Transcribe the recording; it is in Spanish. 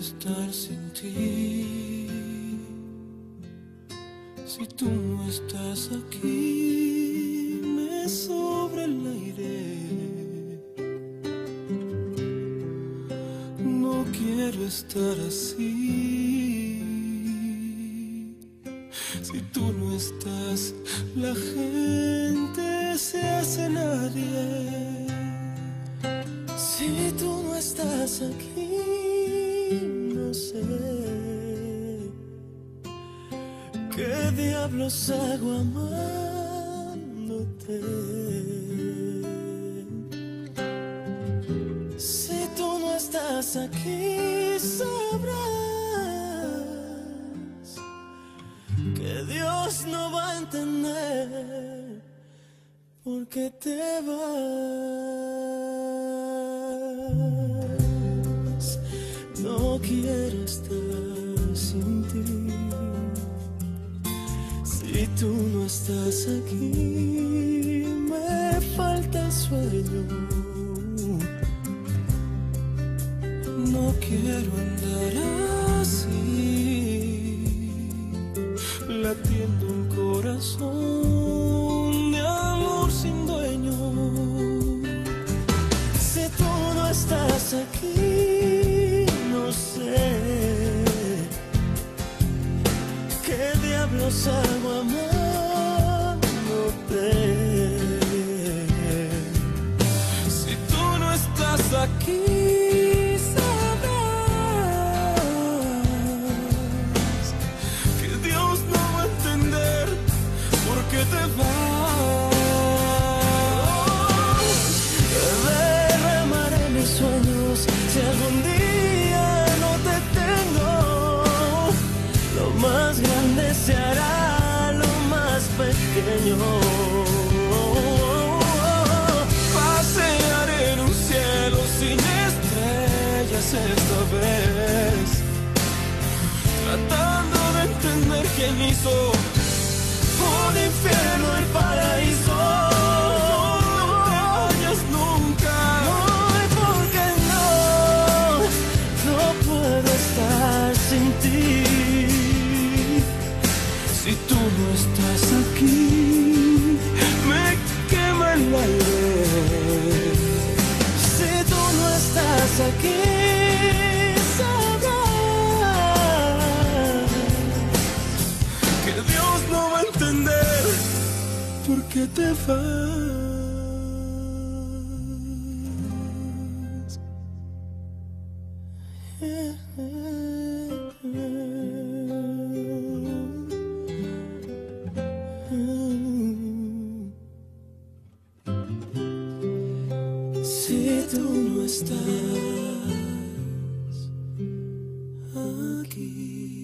estar sin ti. Si tú no estás aquí, me sobra el aire. No quiero estar así. Si tú no estás, la gente se hace nadie. Si tú no estás aquí, qué diablos hago amándote. Si tú no estás aquí, sabrás que Dios no va a entender por qué te vas. No quiero estar estás aquí, me falta sueño. No quiero andar así, latiendo un corazón de amor sin dueño. Si tú no estás aquí, no sé qué diablos hago Si tú no estás aquí, un infierno el paraíso. No vayas nunca. No, porque no, no puedo estar sin ti. Si tú no estás aquí, te vas. Si tú no estás aquí.